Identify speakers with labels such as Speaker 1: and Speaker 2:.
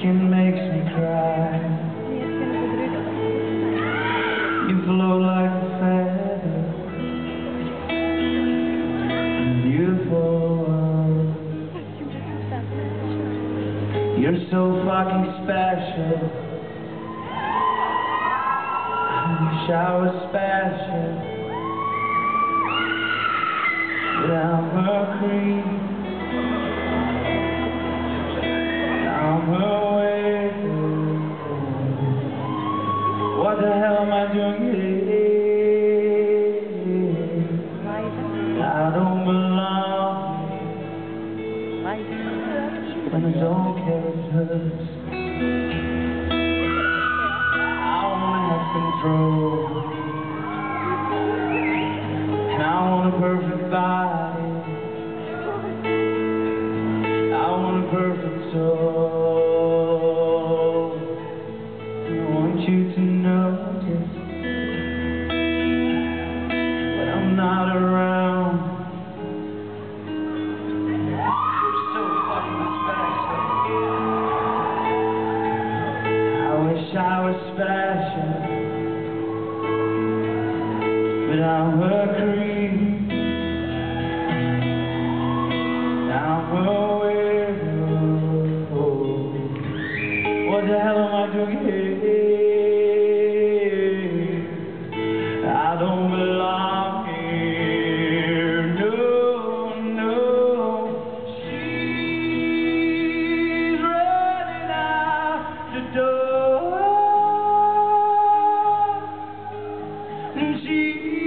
Speaker 1: skin makes me cry. You float like a feather. in a Beautiful world. You're so fucking special. You shower special. Without mercury. I'm away. What the hell am I doing here? I don't belong when I don't care hurts. I wanna have control. And I want a perfect body. I want a perfect soul. I was special, but I'm. I'm a weirdo. What the hell am I doing here? see